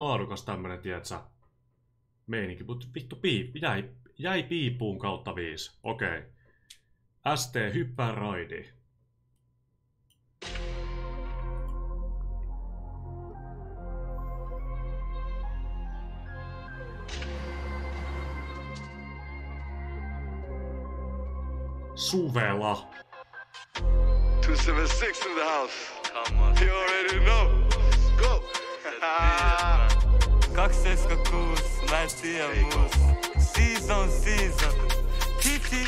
laadukas tämmönen, tiedätkö, meininki, mutta vittu piip, jäi, jäi piipuun kautta viisi. Okei. Okay. ST hyppää raidi. Suvela. 276 in the house. You already know. Go. 276, mä en tiedä muus. Season, season. Titi.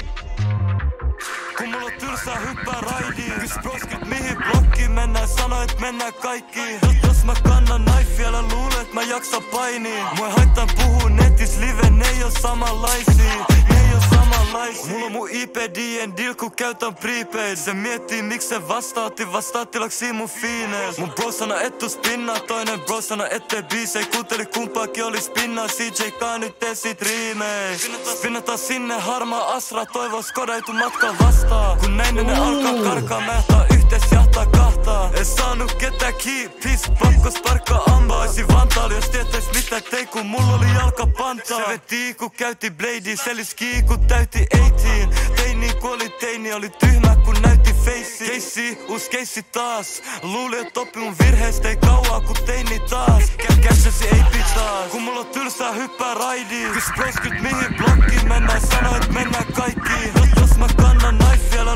Kun mulla tylsää hyppää raidiin. Kys broskit mihin blokkiin mennään? Sanoit mennään kaikkiin. Jos, jos mä kannan knife vielä luulet mä jaksa painiin. Mua haittaa puhuu netis live Ne ei oo samanlaisia. Ne ei oo samanlaisia Mun IPDn deal kun käytän prepaid. Se miettii miksi se vastaatti Vastaattilaksi mun fiinees Mun bro sano et tuu spinnaa Toinen bro sano ettei biisei Kuunteli kumpaakin oli spinnaa CJK nyt tee sit riimei Spinnataan sinne harmaa asra Toivos kodaitu matka vastaan Kun näin ne alkaa karkaa Mä jahtaa yhteis jahtaa kahtaa? En saanut ketään kiipis Pakko sparkkaa amba. Oisin Vantaalla jos tietäis mitä tei Kun mulla oli jalka pantaa Se veti kun käytti bladea Selis kun täytti 18 Teini kun oli teini Oli tyhmä kun näytti feissi Keissi, uus keissi taas. Luuli et oppi mun virheistä ei kauaa kun teini taas. Kässäsi ei pitää Kun mulla on tylsää hyppää raidiin. Kys proskyt mihin blokkiin? Mennään Sanoit mennään kaikkiin. Jos, mä kannan knife vielä!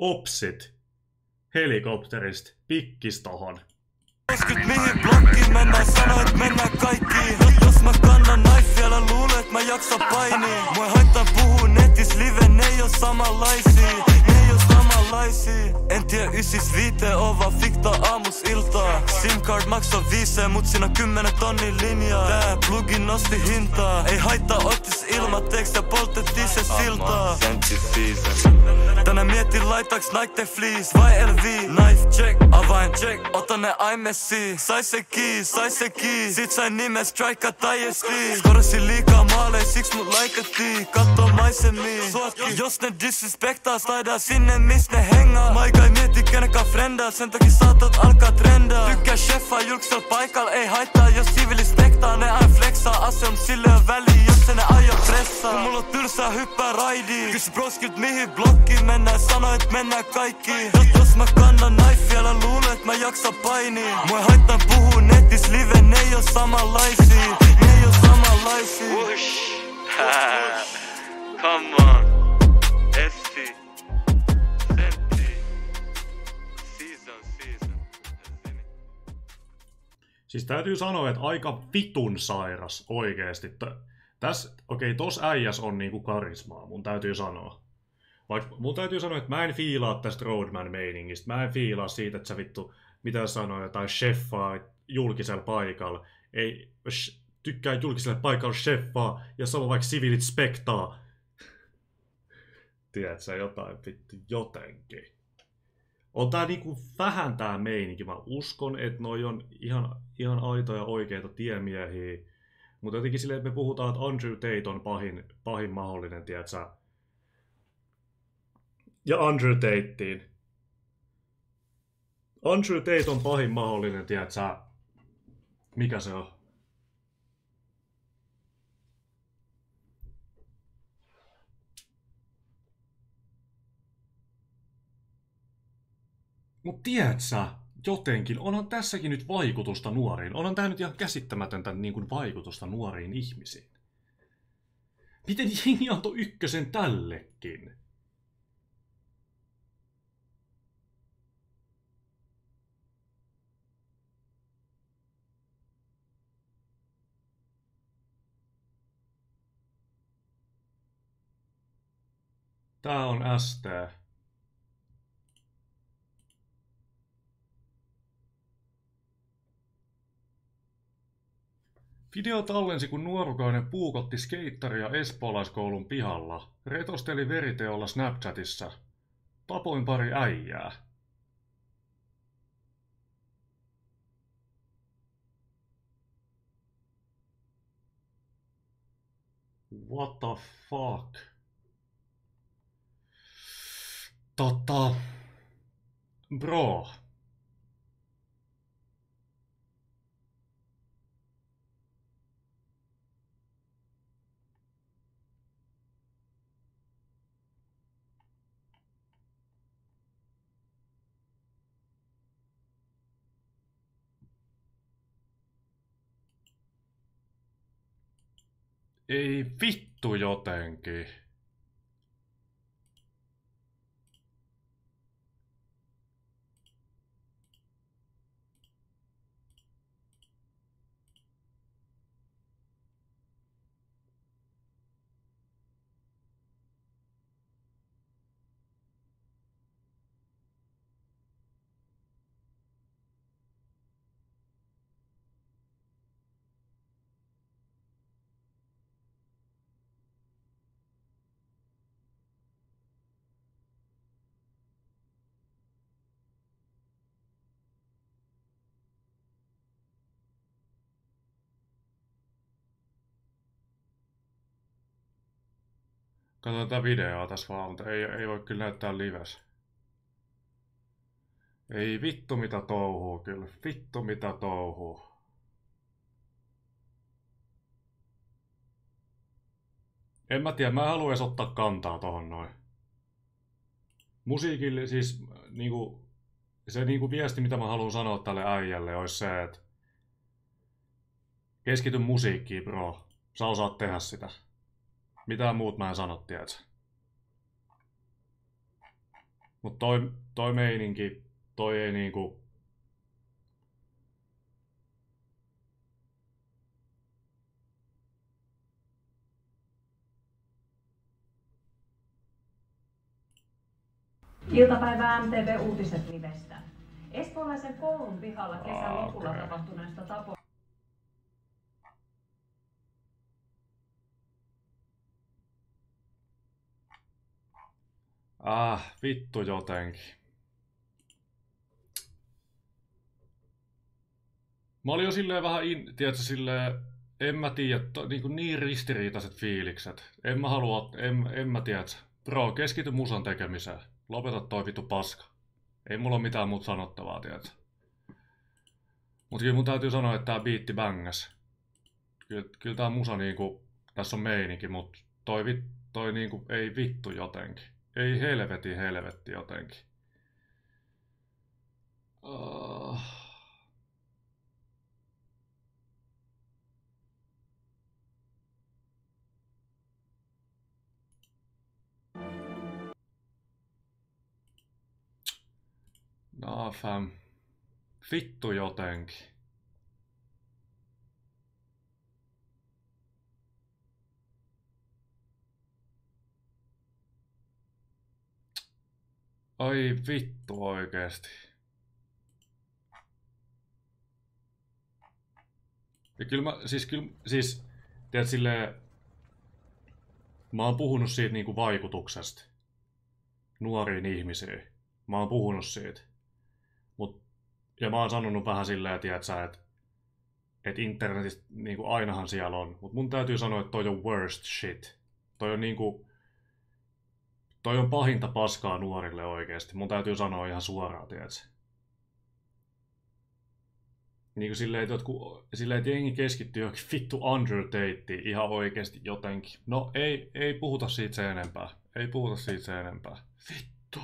Opsit. Helikopterista pikkis tohon. Mihin blokkiin mennään kaikkiin. Jos, mä kannan knife vielä luulet mä jaksa ei haittaa puhuu netis live Ne ei oo samanlaisia. Ne ei oo samanlaisia. En tiedä ysis viite oo vaan fikta aamus iltaa Sim card maksaa viisee mut siinä on kymmenen tonnin linjaa. Tää plugin nosti hintaa. Ei haittaa ottis ilmatteeks ja poltettiin se siltaa Tänään mietin laitaks Nike Fleece vai LV Knife check, avain check, ota ne iMessi Sais se key, sais se key. Sit sain nimen Strike tai SD Skorasin liikaa maaleja, siks mut laikattiin. Katso maisemia, suotki Jos ne disrespektaa, slaidaa sinne miss ne hengaa. Maika ei mieti kenenkään frendaa Sen takia saatat alkaa trendaa Tykkää chefaa julkisella paikalla Ei haittaa jos siviili spektaa Ne aina flexaa sille on väliä Jos se ne aio pressaa Kun mulla on tylsää hyppää raidiin Kysy broskilta mihin blokkiin mennään Sanoit mennään kaikkiin Jos, jos mä kannan knife vielä luulet mä jaksa painiin Mua ei haittaa puhuu netis live Ne ei oo samanlaisia. Ne ei oo samanlaisia. Whoosh. Come on. Siis täytyy sanoa, että aika vitun sairas oikeesti. Tässä, okei, tos äijäs on niinku karismaa, mun täytyy sanoa. Vaikka mun täytyy sanoa, että mä en fiilaa tästä Roadman-meiningistä. Mä en fiilaa siitä, että sä vittu, mitä sanoo, jotain cheffaa julkisella paikalla. Ei, sh, tykkää julkisella paikalla cheffaa, ja sama vaikka siviilit spektaa. Tiedätkö jotain, vittu, jotenkin. On tää niinku vähän tää meininki. Mä uskon, että noi on ihan, ihan aitoja oikeita tiemiehiä. Mutta jotenkin silleen, että me puhutaan, että Andrew Tate on pahin, pahin mahdollinen, tiedätkö? Ja Andrew Tateen. Andrew Tate on pahin mahdollinen, tiedätkö? Mikä se on? Mut tiedätkö, jotenkin, onhan tässäkin nyt vaikutusta nuoriin. Onhan tää nyt ihan käsittämätöntä niin kuin vaikutusta nuoriin ihmisiin. Miten jengi antoi ykkösen tällekin? Tää on ST. Video tallensi, kun nuorukainen puukotti skeittaria espoolaiskoulun pihalla. Retosteli veriteolla Snapchatissa. Tapoin pari äijää. What the fuck? Tota... Bro. Ei vittu jotenkin. Katsotaan videoa tässä vaan, mutta ei, ei voi kyllä näyttää lives. Ei vittu mitä touhuu kyllä. Vittu mitä touhuu. En mä tiedä, mä en halua edes ottaa kantaa tohon noin. Musiikille siis niinku, se niinku viesti mitä mä haluan sanoa tälle äijälle olisi se, että keskity musiikkiin bro. Sä osaat tehdä sitä. Mitään muut mä en sano, tiedätkö? Mut toi, toi meininki, toi ei niinku... Iltapäivä MTV Uutiset livestä. Espoolaisen koulun pihalla kesän lopulla okei. tapahtuneesta tapo... Ah, vittu jotenkin. Mä olin jo silleen vähän, in, tiedätkö, silleen, en mä tiedä, to, niin, kuin niin ristiriitaiset fiilikset. En mä halua, en, en mä tiedä. Bro, keskity musan tekemiseen. Lopeta toi vittu paska. Ei mulla ole mitään muuta sanottavaa, tiedätkö. Mutta kyllä mun täytyy sanoa, että tää biitti bängas. Kyllä, kyllä tää musa niinku, tässä on meininki, mut toi, vit, toi niinku, ei vittu jotenkin. Ei helveti helvetti jotenkin. Uh... No fam. Vittu jotenkin. Ai vittu oikeesti. Ja kyllä mä, siis kyllä, siis, tiedät silleen, mä oon puhunut siitä niinku vaikutuksesta nuoriin ihmisiin. Mä oon puhunut siitä. Mut, ja mä oon sanonut vähän silleen, tiedät sä, että et internetissä niinku ainahan siellä on. Mut mun täytyy sanoa, että toi on worst shit. Toi on niinku, toi on pahinta paskaa nuorille oikeesti. Mun täytyy sanoa ihan suoraan, tiedätkö? Niin kuin silleen, että, jotkut, silleen, että jengi keskittyy johonkin vittu underdateen ihan oikeesti jotenkin. No ei, ei puhuta siitä se enempää. Ei puhuta siitä se enempää. Vittu.